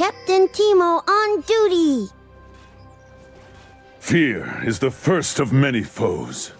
Captain Teemo on duty! Fear is the first of many foes.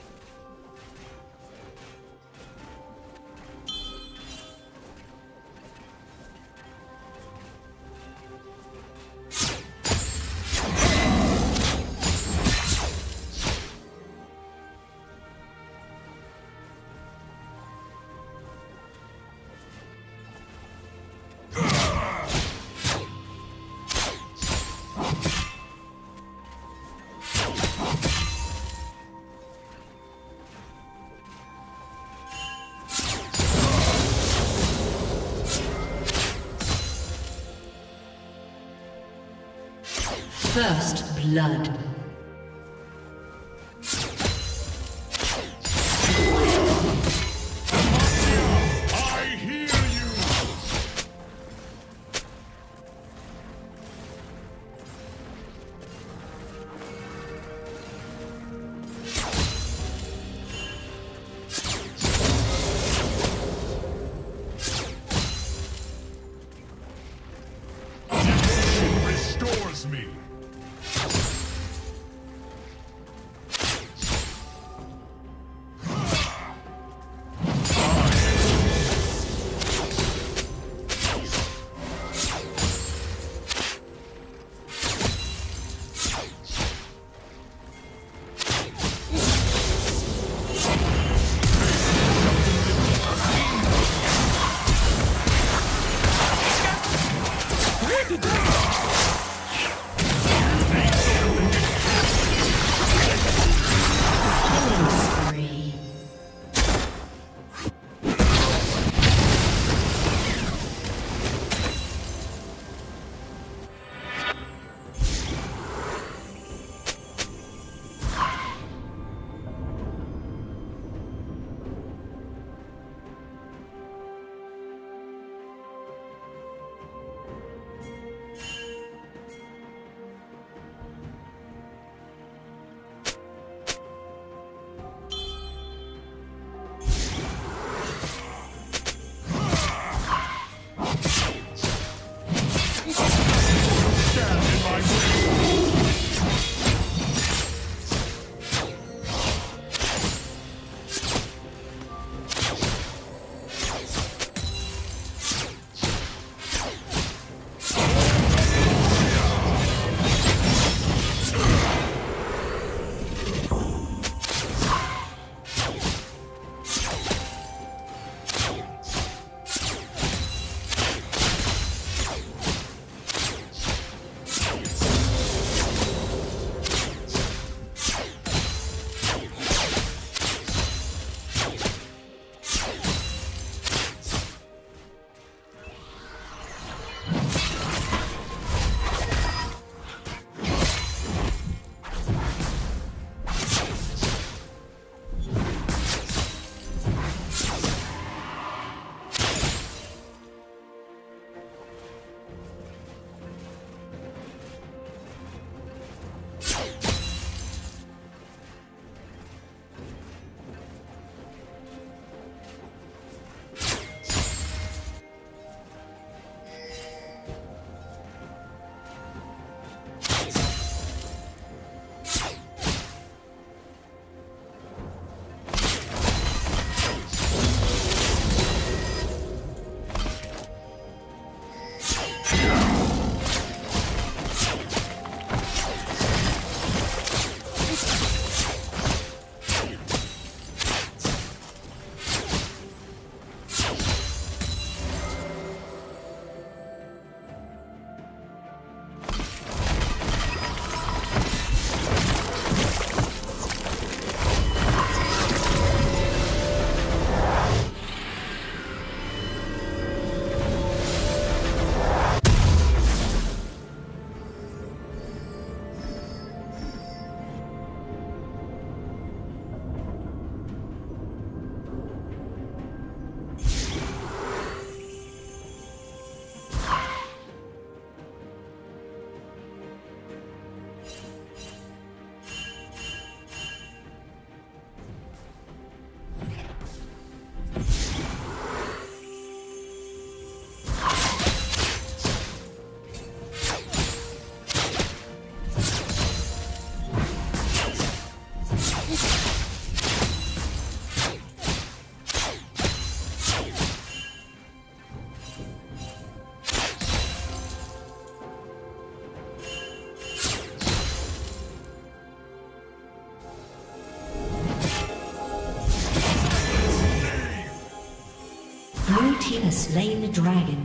Slain the dragon.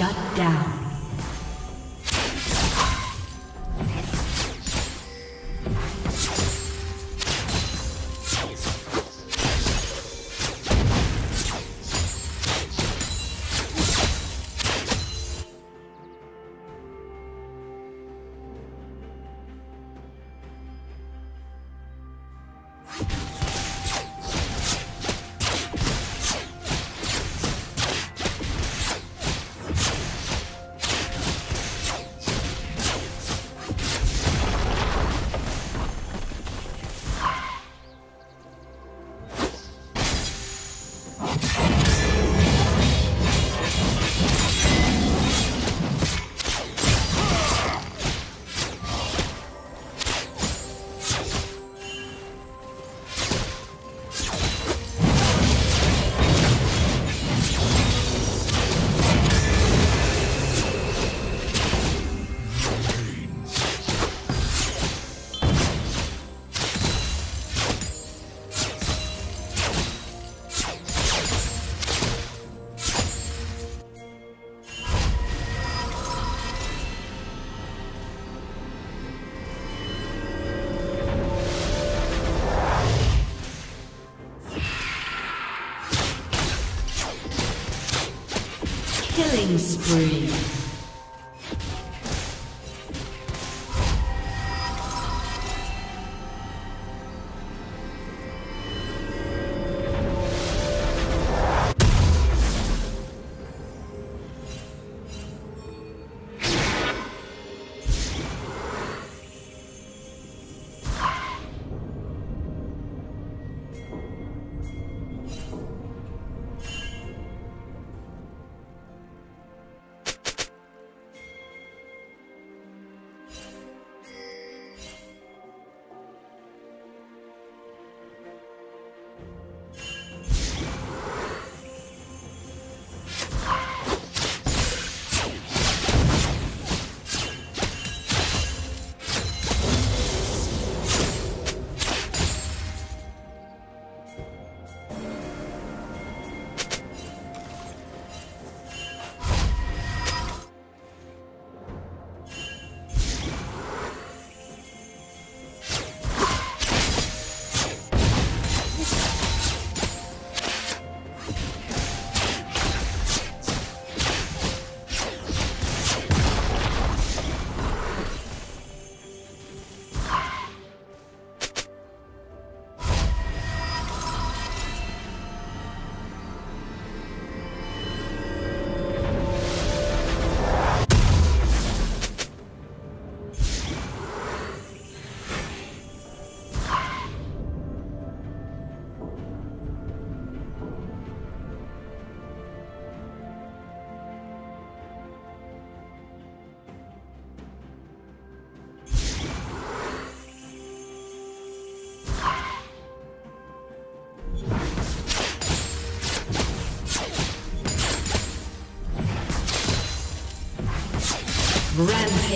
Shut down. Killing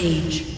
Rampage.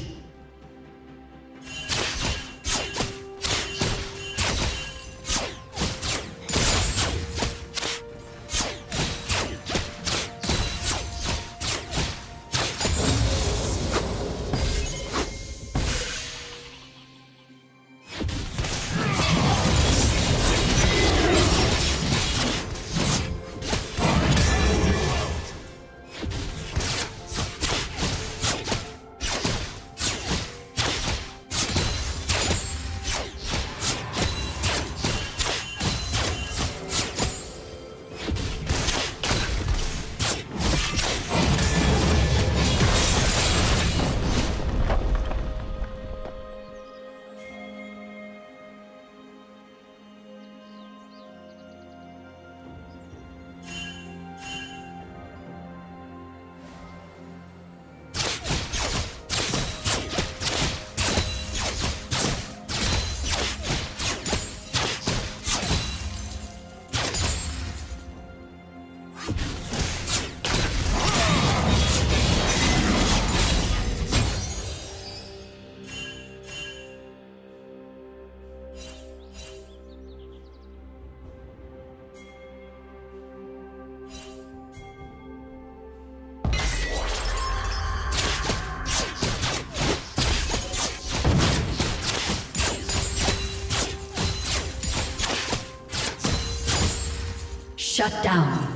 Shut down.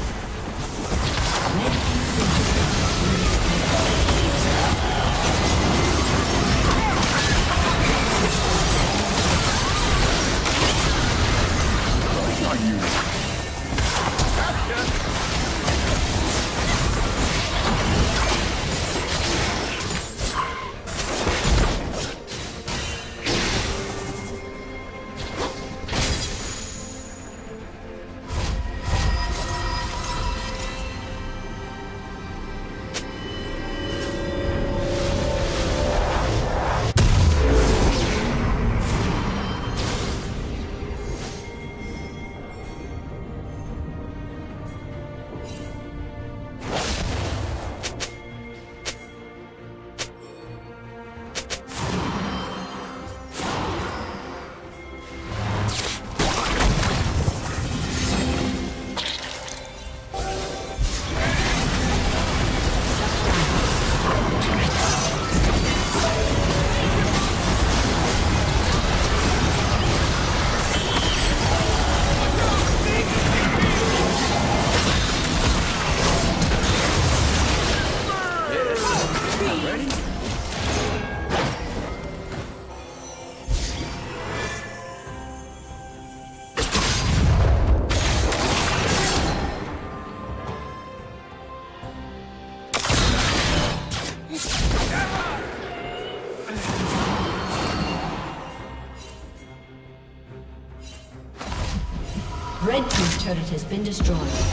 Destroyed.